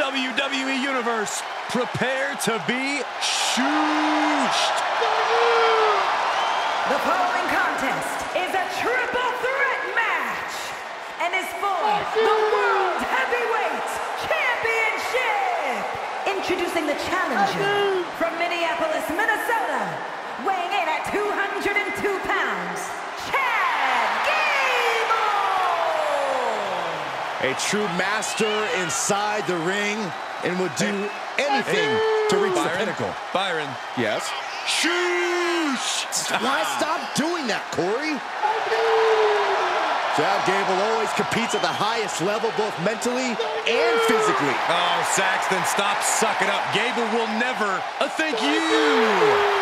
WWE Universe, prepare to be shooshed. The following contest is a triple threat match and is for oh, the World Heavyweight Championship. Introducing the challenger oh, from Minneapolis, Minnesota, weighing in at 202 pounds, Chad Gable. A true master inside the ring and would do anything to reach the pinnacle. Byron. Yes? Shoosh! Why stop doing that, Corey? Chad Gable always competes at the highest level, both mentally and physically. Oh, Saxton, stop sucking up. Gable will never thank you.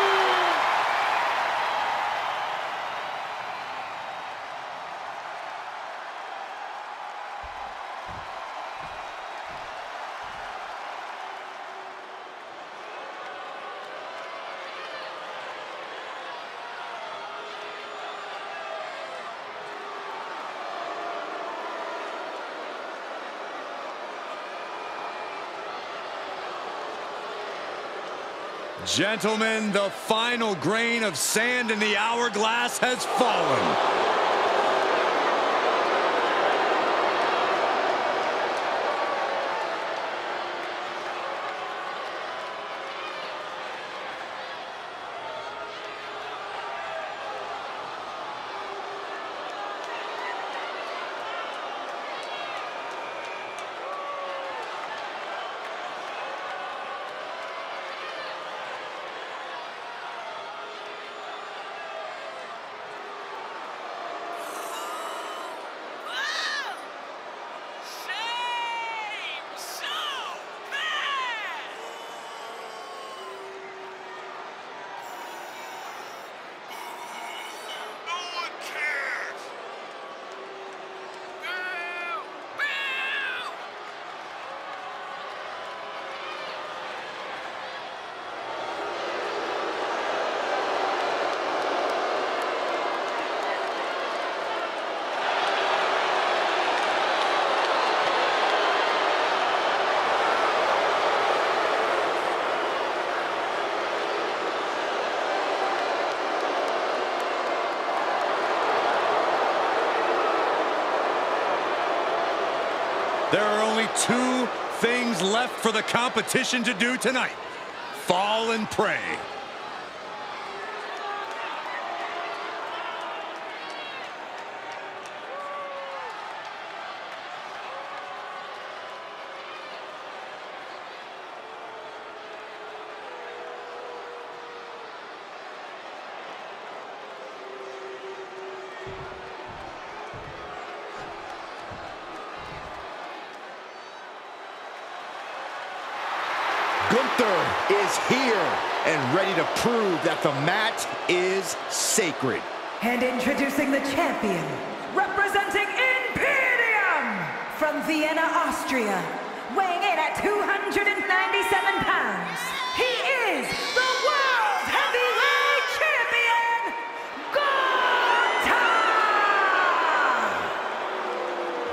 Gentlemen, the final grain of sand in the hourglass has fallen. There are only two things left for the competition to do tonight. Fall and pray. Gunther is here and ready to prove that the match is sacred. And introducing the champion, representing Imperium from Vienna, Austria, weighing in at 297 pounds. He is the World Heavyweight Champion, Gunther!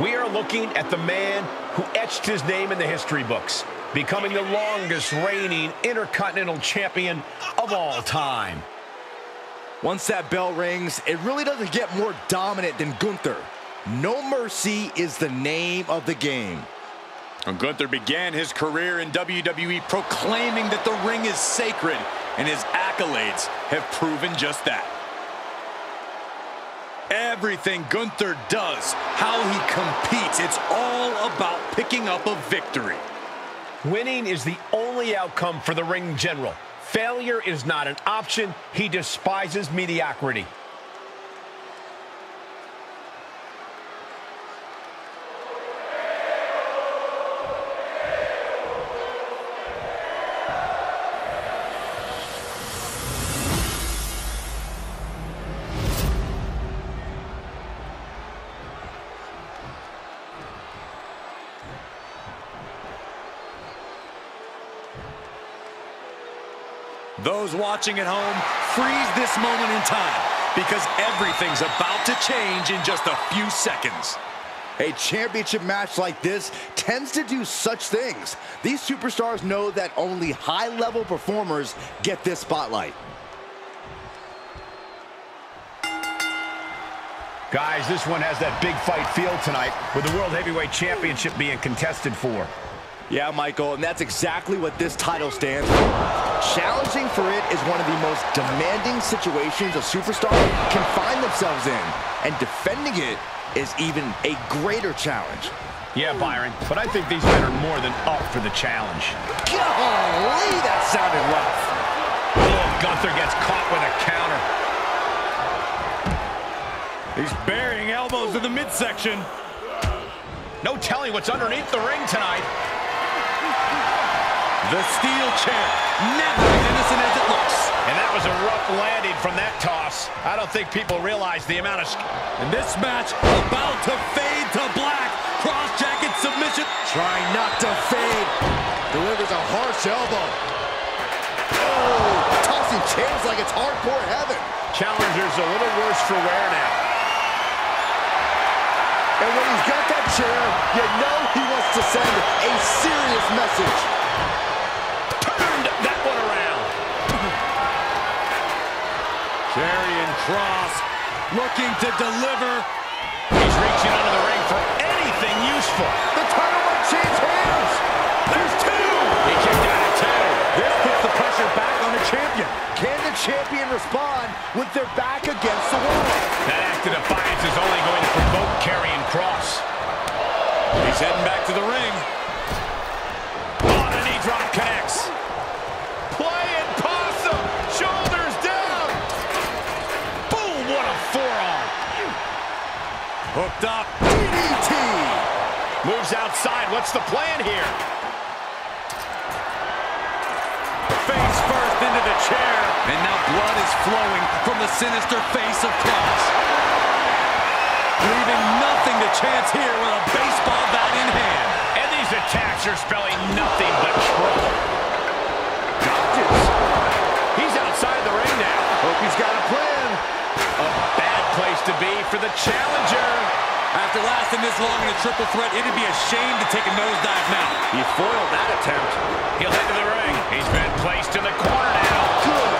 We are looking at the man who etched his name in the history books, becoming the longest reigning Intercontinental Champion of all time. Once that bell rings, it really doesn't get more dominant than Gunther. No mercy is the name of the game. And Gunther began his career in WWE proclaiming that the ring is sacred, and his accolades have proven just that. Everything Gunther does, how he competes, it's all about picking up a victory. Winning is the only outcome for the ring general. Failure is not an option. He despises mediocrity. Those watching at home, freeze this moment in time because everything's about to change in just a few seconds. A championship match like this tends to do such things. These superstars know that only high-level performers get this spotlight. Guys, this one has that big fight feel tonight with the World Heavyweight Championship being contested for. Yeah, Michael, and that's exactly what this title stands for. Challenging for it is one of the most demanding situations a superstar can find themselves in, and defending it is even a greater challenge. Yeah, Byron, but I think these men are more than up for the challenge. Golly, that sounded rough. Oh, Gunther gets caught with a counter. He's burying elbows in the midsection. No telling what's underneath the ring tonight. The steel chair, never as innocent as it looks. And that was a rough landing from that toss. I don't think people realize the amount of... And this match about to fade to black. Kross jacket submission. Trying not to fade. Delivers a harsh elbow. Oh, tossing chairs like it's hardcore heaven. Challenger's a little worse for wear now. And when he's got that chair, you know he wants to send a serious message. Karrion Kross looking to deliver. He's reaching under the ring for anything useful. The title might change hands. There's two. He kicked out at two. This puts the pressure back on the champion. Can the champion respond with their back against the wall? That act of defiance is only going to provoke Karrion Kross. He's heading back to the ring. Oh, the knee drop connects. Playing possum. Shoulders down. Boom, what a forearm. Hooked up. DDT. Moves outside. What's the plan here? Face first into the chair. And now blood is flowing from the sinister face of Kross. Leaving nothing to chance here with a baseball bat in hand. And these attacks are spelling nothing but trouble. Dodges. He's outside the ring now. Hope he's got a plan. A place to be for the challenger. After lasting this long in a triple threat, it'd be a shame to take a nosedive now. He foiled that attempt. He'll head to the ring. He's been placed in the corner now. Good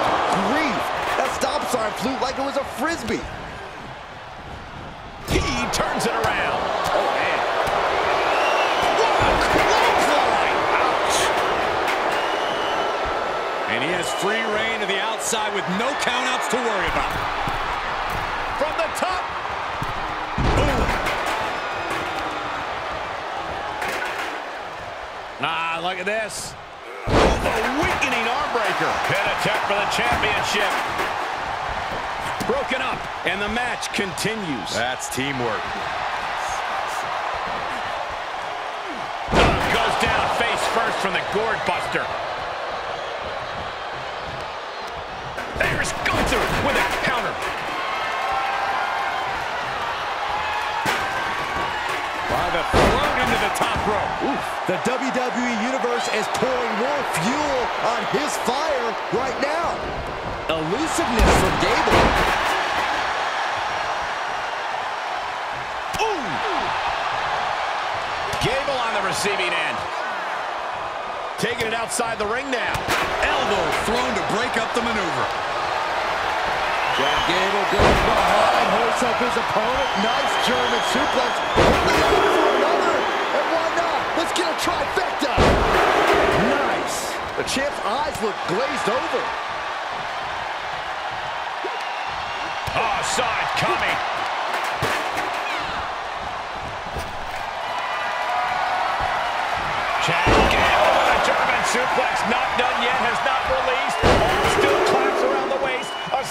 grief. That stop sign flew like it was a frisbee. He turns it around. Oh, man. What a clothesline. Ouch. And he has free rein to the outside with no countouts to worry about. Top. Ah, look at this. A weakening arm breaker. Pin attempt for the championship. Broken up, and the match continues. That's teamwork. Goes down face first from the gourd buster. There's Gunther with a By the throat into the top rope. Oof. The WWE Universe is pouring more fuel on his fire right now. Elusiveness from Gable. Ooh! Gable on the receiving end. Taking it outside the ring now. Elbow thrown to break up the maneuver. Jack Gable goes behind, hoists up his opponent. Nice German suplex. Another. And why not? Let's get a trifecta. Nice. The champ's eyes look glazed over. Ah, oh, it coming. Chad Gable with a German suplex. Not done yet. Has not released.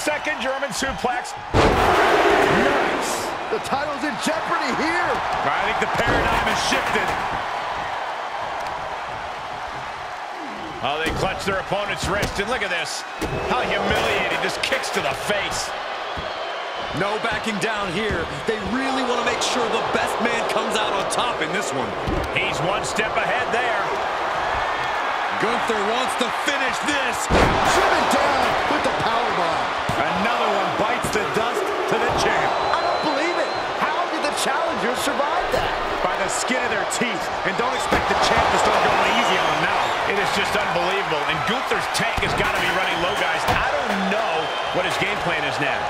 Second German suplex. Nice. The title's in jeopardy here. I think the paradigm has shifted. Oh, they clutch their opponent's wrist, and look at this. How humiliating. Just kicks to the face. No backing down here. They really want to make sure the best man comes out on top in this one. He's one step ahead there. Gunther wants to finish this. Driven down with the powerbomb. Another one bites the dust to the champ. I don't believe it. How did the challenger survive that? By the skin of their teeth. And don't expect the champ to start going easy on them now. It is just unbelievable, and Gunther's tank has got to be running low, guys. I don't know what his game plan is now.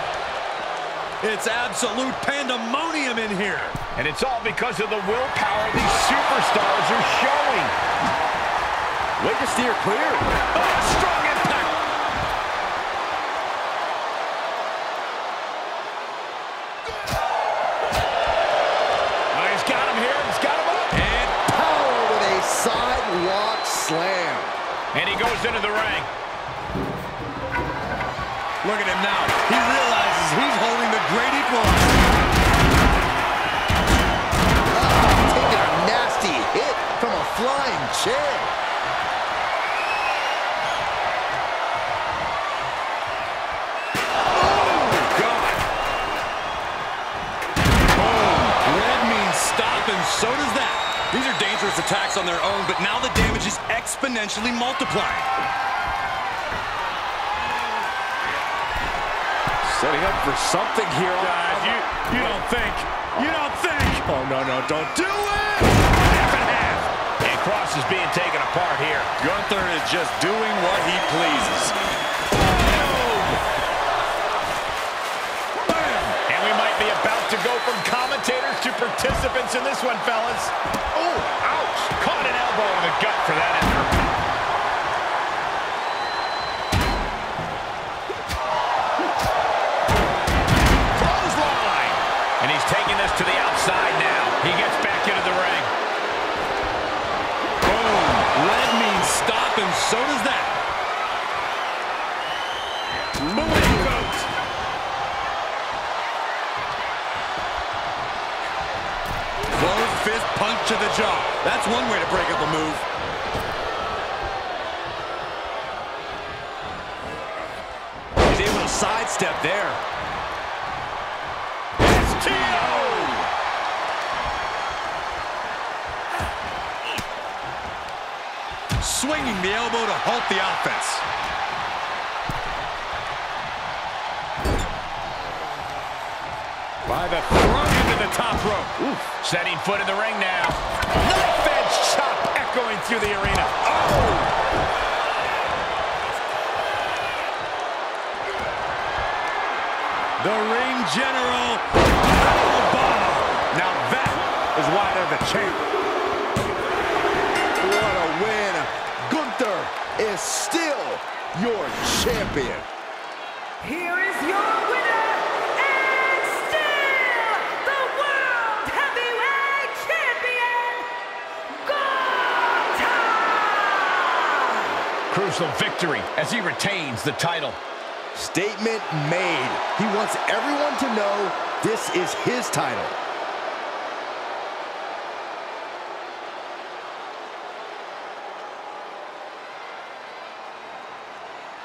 It's absolute pandemonium in here. And it's all because of the willpower these superstars are showing. Way to steer clear. Oh, Oh, he's got him here. He's got him up. And Power with a sidewalk slam. And he goes into the ring. look at him now. He realizes he's holding the great equalizer. Ah, taking a nasty hit from a flying chair. So does that. These are dangerous attacks on their own, but now the damage is exponentially multiplying. Setting up for something here. Guys, you, you don't think. You don't think. Oh, no, no, don't do it. Half and half. And Kross is being taken apart here. Gunther is just doing what he pleases. And we might be about to go from commentators to participants in this one, fellas. Oh, ouch. Caught an elbow in the gut for that effort. Sidestep there. STO! Swinging the elbow to halt the offense. By the throw into the top rope. Oof. Setting foot in the ring now. Knife edge chop echoing through the arena. General. Powerbomb. Now that is why they're the champ. What a win. Gunther is still your champion. Here is your winner, and still the World Heavyweight Champion, Gunther! Crucial victory as he retains the title. Statement made. He wants everyone to know this is his title.